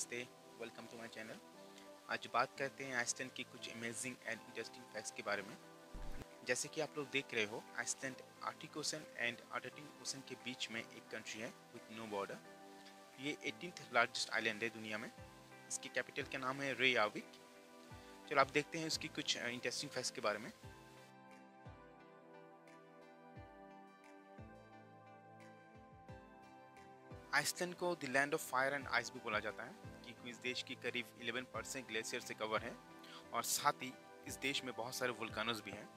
नमस्ते welcome to my channel आज बात करते हैं आइसलैंड की कुछ अमेजिंग एंड इंटरेस्टिंग फैक्ट्स के बारे में। जैसे कि आप लोग देख रहे हो Iceland Arctic ocean and Atlantic ocean के बीच में एक कंट्री है विथ नो बॉर्डर ये एटीन लार्जेस्ट आइलैंड है दुनिया में। इसकी कैपिटल का नाम है रेयाविक चलो आप देखते हैं उसकी कुछ इंटरेस्टिंग फैक्ट्स के बारे में। आइसलैंड को the land of fire and ice भी बोला जाता है क्योंकि इस देश की करीब 11 परसेंट ग्लेशियर से कवर है और साथ ही इस देश में बहुत सारे वुल्कानोस भी हैं।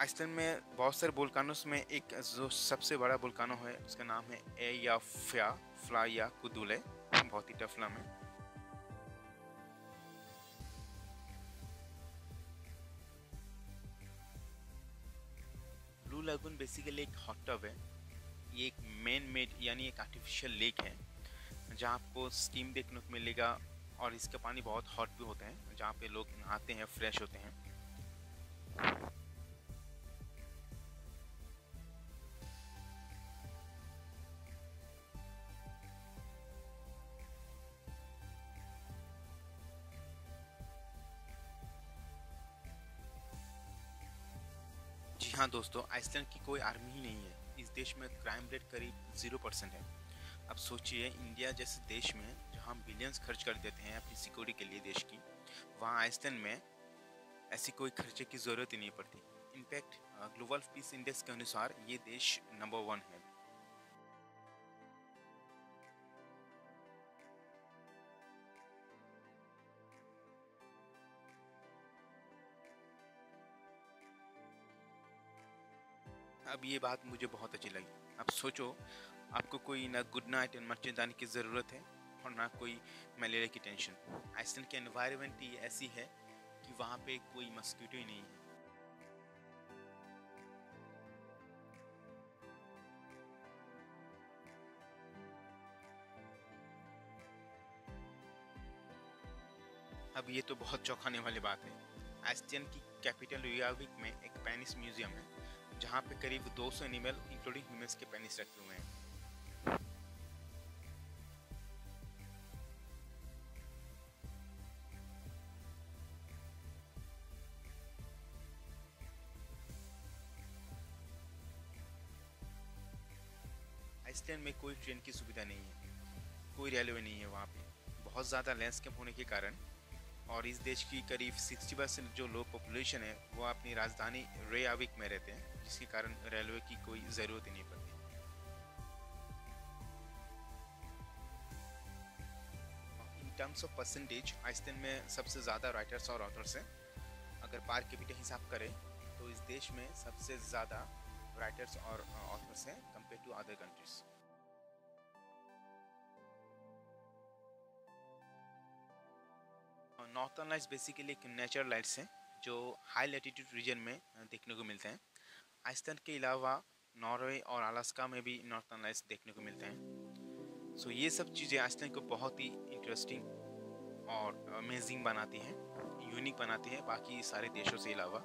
आइसलैंड में बहुत सारे वुल्कानोस में एक जो सबसे बड़ा वुल्कानो है, उसका नाम है ए या फ्या फ्ला या कुदुले, बहुत ही टफ नाम है। ब्लू लगून बेसिकली एक हॉट टब है ये एक मेन मेड यानी एक आर्टिफिशियल लेक है, जहाँ आपको स्टीम देखने को मिलेगा और इसका पानी बहुत हॉट भी होता है, जहाँ पे लोग नहाते हैं फ्रेश होते हैं। जी हाँ दोस्तों आइसलैंड की कोई आर्मी ही नहीं है। इस देश में क्राइम रेट करीब ज़ीरो परसेंट है। अब सोचिए इंडिया जैसे देश में जहाँ बिलियंस खर्च कर देते हैं अपनी सिक्योरिटी के लिए देश की, वहाँ आइसलैंड में ऐसी कोई खर्चे की ज़रूरत ही नहीं पड़ती। इनफैक्ट ग्लोबल पीस इंडेक्स के अनुसार ये देश नंबर वन है। अब ये बात मुझे बहुत अच्छी लगी। अब सोचो, आपको कोई ना गुड नाइट एंड मच्छरदानी की ज़रूरत है और ना कोई मलेरिया की टेंशन आइसलैंड की एनवायरनमेंट ही ऐसी है कि वहाँ पे कोई मस्कीटो ही नहीं है। अब ये तो बहुत चौंकाने वाली बात है। आइसलैंड की कैपिटल रियाविक में एक पेनिस म्यूज़ियम है। जहाँ पे करीब 200 एनिमल इंक्लूडिंग ह्यूमंस के पेनिस रखे हुए हैं। आइसलैंड में कोई ट्रेन की सुविधा नहीं है। कोई रेलवे नहीं है वहाँ पे। बहुत ज़्यादा लैंडस्केप होने के कारण और इस देश की करीब 60 परसेंट जो लोग पॉपुलेशन है, वो अपनी राजधानी रेयाविक में रहते हैं, जिसके कारण रेलवे की कोई ज़रूरत ही नहीं पड़ती। In terms of percentage Iceland में सबसे ज़्यादा राइटर्स और ऑथर्स हैं। अगर पार कैपिटल हिसाब करें तो इस देश में सबसे ज़्यादा राइटर्स और ऑथर्स हैं compare to other countries northern lights basically एक नेचुरल लाइट्स हैं जो हाई लेटीट्यूड रीजन में देखने को मिलते हैं। आइसलैंड के अलावा नॉर्वे और अलास्का में भी नॉर्थन लाइट्स देखने को मिलते हैं। सो so, ये सब चीज़ें आइसलैंड को बहुत ही इंटरेस्टिंग और अमेजिंग बनाती हैं यूनिक बनाती हैं बाकी सारे देशों से अलावा।